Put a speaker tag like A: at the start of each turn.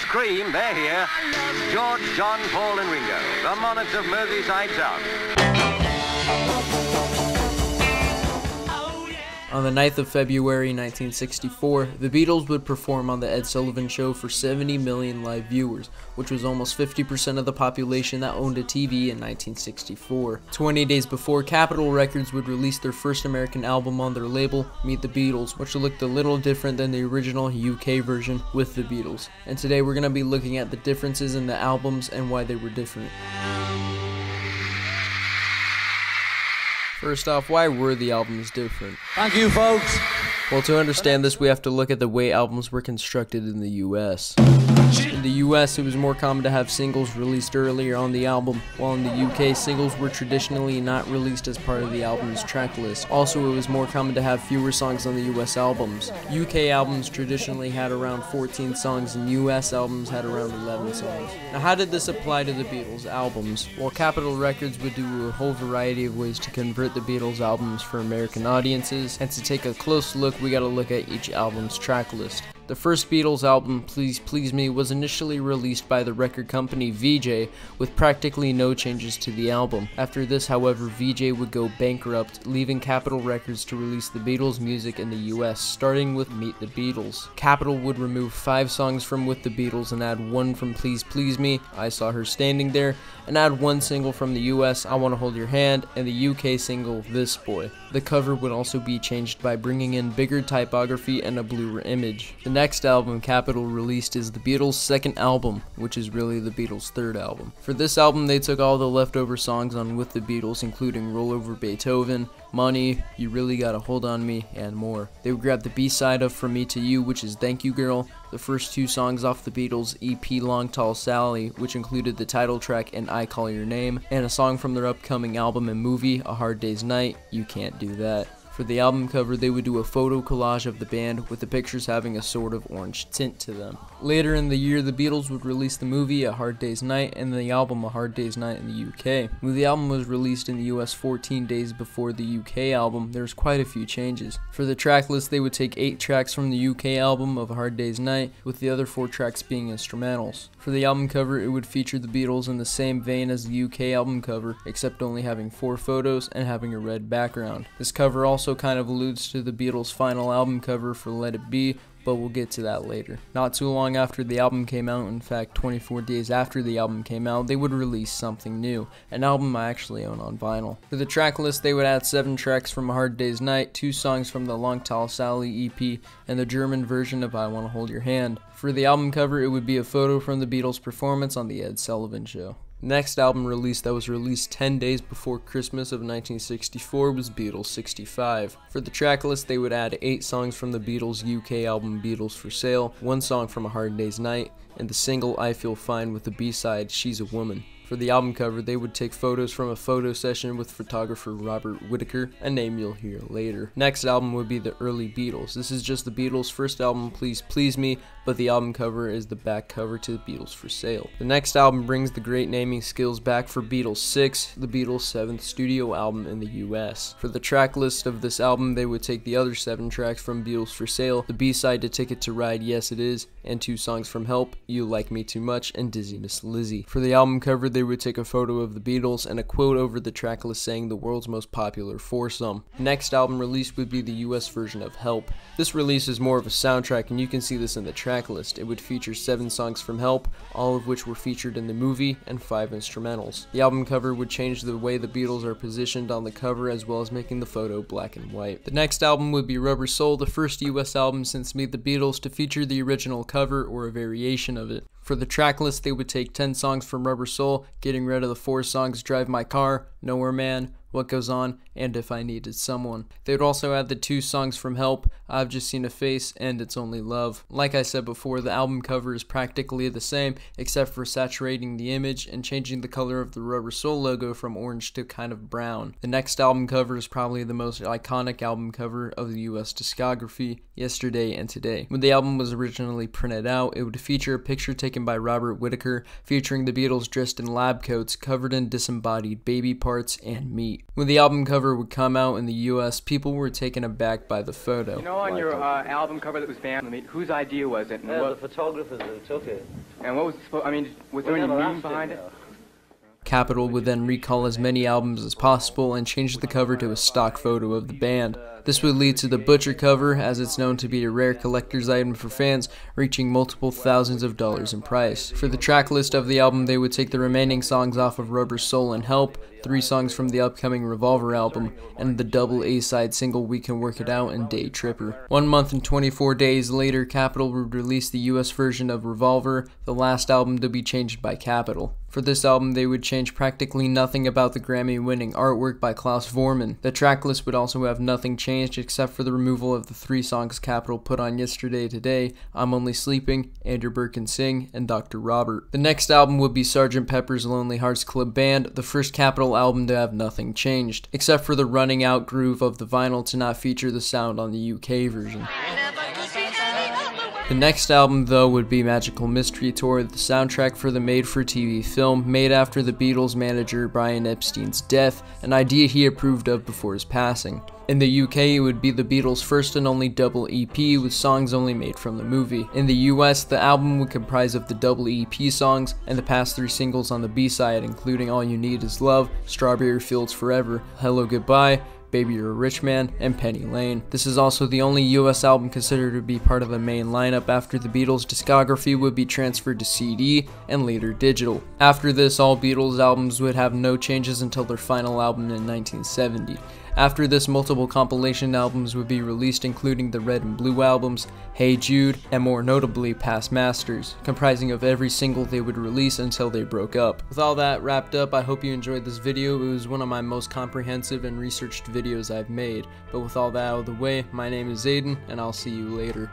A: scream, they're here. George, John, Paul and Ringo, the monarchs of Merseyside Town.
B: On the 9th of February 1964, the Beatles would perform on The Ed Sullivan Show for 70 million live viewers, which was almost 50% of the population that owned a TV in 1964. 20 days before, Capitol Records would release their first American album on their label, Meet the Beatles, which looked a little different than the original UK version with the Beatles. And today we're going to be looking at the differences in the albums and why they were different. First off, why were the albums different?
C: Thank you, folks.
B: Well, to understand this, we have to look at the way albums were constructed in the US. In the US, it was more common to have singles released earlier on the album, while in the UK, singles were traditionally not released as part of the album's track list. Also, it was more common to have fewer songs on the US albums. UK albums traditionally had around 14 songs, and US albums had around 11 songs. Now, how did this apply to the Beatles albums? Well, Capitol Records would do a whole variety of ways to convert the Beatles albums for American audiences, and to take a close look, we gotta look at each album's track list. The first Beatles album, Please Please Me, was initially released by the record company Vee-Jay with practically no changes to the album. After this, however, Vee-Jay would go bankrupt, leaving Capitol Records to release the Beatles music in the US, starting with Meet the Beatles. Capitol would remove five songs from With the Beatles and add one from Please Please Me, I Saw Her Standing There, and add one single from the US, I Wanna Hold Your Hand, and the UK single, This Boy. The cover would also be changed by bringing in bigger typography and a bluer image. The next album Capitol released is the Beatles' second album, which is really the Beatles' third album. For this album, they took all the leftover songs on With the Beatles, including Roll Over Beethoven, Money, You Really Gotta Hold On Me, and more. They would grab the B-side of From Me to You, which is Thank You Girl, the first two songs off the Beatles' EP Long Tall Sally, which included the title track and I Call Your Name, and a song from their upcoming album and movie, A Hard Day's Night, You Can't Do That. For the album cover, they would do a photo collage of the band with the pictures having a sort of orange tint to them. Later in the year, the Beatles would release the movie A Hard Day's Night and the album A Hard Day's Night in the UK. When the album was released in the US 14 days before the UK album, there was quite a few changes. For the track list, they would take 8 tracks from the UK album of A Hard Day's Night, with the other 4 tracks being instrumentals. For the album cover, it would feature the Beatles in the same vein as the UK album cover, except only having 4 photos and having a red background. This cover also kind of alludes to the Beatles' final album cover for Let It Be, but we'll get to that later. Not too long after the album came out, in fact 24 days after the album came out, they would release something new, an album I actually own on vinyl. For the track list, they would add 7 tracks from A Hard Day's Night, 2 songs from the Long Tall Sally EP, and the German version of I Wanna Hold Your Hand. For the album cover, it would be a photo from the Beatles' performance on The Ed Sullivan Show. Next album release that was released 10 days before Christmas of 1964 was Beatles 65. For the track list, they would add 8 songs from the Beatles' UK album Beatles for Sale, 1 song from A Hard Day's Night, and the single I Feel Fine with the B-side She's a Woman. For the album cover, they would take photos from a photo session with photographer Robert Whitaker, a name you'll hear later. Next album would be the early Beatles. This is just the Beatles' first album, Please Please Me, but the album cover is the back cover to the Beatles for sale. The next album brings the great naming skills back for Beatles 6, the Beatles' seventh studio album in the US. For the track list of this album, they would take the other seven tracks from Beatles for Sale, the B-side to Ticket to Ride, Yes It Is, and two songs from Help, You Like Me Too Much, and Dizzy Miss Lizzy. For the album cover, they would take a photo of the Beatles and a quote over the track list saying the world's most popular foursome. Next album released would be the US version of Help. This release is more of a soundtrack, and you can see this in the track list. It would feature seven songs from Help, all of which were featured in the movie, and five instrumentals. The album cover would change the way the Beatles are positioned on the cover as well as making the photo black and white. The next album would be Rubber Soul, the first US album since Meet the Beatles to feature the original cover or a variation of it. For the track list, they would take 10 songs from Rubber Soul, getting rid of the four songs Drive My Car, Nowhere Man, What Goes On, and If I Needed Someone. They would also add the two songs from Help, I've Just Seen a Face, and It's Only Love. Like I said before, the album cover is practically the same, except for saturating the image and changing the color of the Rubber Soul logo from orange to kind of brown. The next album cover is probably the most iconic album cover of the US discography, Yesterday and Today. When the album was originally printed out, it would feature a picture taken by Robert Whitaker featuring the Beatles dressed in lab coats covered in disembodied baby parts and meat. Night. When the album cover would come out in the US, people were taken aback by the photo.
C: You know, on your uh, album cover that was banned, I mean, whose idea was it? And
D: Yeah,
C: what,
D: the photographers that took it.
C: and what was it supposed? I mean, was there
D: We
C: any meaning behind
D: him,
C: it?
D: though.
B: Capitol would then recall as many albums as possible and change the cover to a stock photo of the band. This would lead to the Butcher cover, as it's known to be a rare collector's item for fans, reaching multiple thousands of dollars in price. For the track list of the album, they would take the remaining songs off of Rubber Soul and Help, three songs from the upcoming Revolver album, and the double A-side single We Can Work It Out and Day Tripper. One month and 24 days later, Capitol would release the US version of Revolver, the last album to be changed by Capitol. For this album, they would change practically nothing about the Grammy winning artwork by Klaus Voormann. The tracklist would also have nothing changed except for the removal of the three songs Capitol put on Yesterday Today, I'm Only Sleeping, And Your Bird Can Sing, and Dr. Robert. The next album would be Sgt. Pepper's Lonely Hearts Club Band, the first Capitol album to have nothing changed, except for the running out groove of the vinyl to not feature the sound on the UK version. The next album, though, would be Magical Mystery Tour, the soundtrack for the made for TV film made after the Beatles manager Brian Epstein's death, an idea he approved of before his passing. In the UK, it would be the Beatles' first and only double EP with songs only made from the movie. In the US, the album would comprise of the double EP songs and the past three singles on the B side, including All You Need Is Love, Strawberry Fields Forever, Hello Goodbye, Baby You're a Rich Man, and Penny Lane. This is also the only US album considered to be part of the main lineup after the Beatles' discography would be transferred to CD and later digital. After this, all Beatles albums would have no changes until their final album in 1970. After this, multiple compilation albums would be released, including the Red and Blue albums, Hey Jude, and more notably, Past Masters, comprising of every single they would release until they broke up. With all that wrapped up, I hope you enjoyed this video. It was one of my most comprehensive and researched videos I've made. But with all that out of the way, my name is Aidan, and I'll see you later.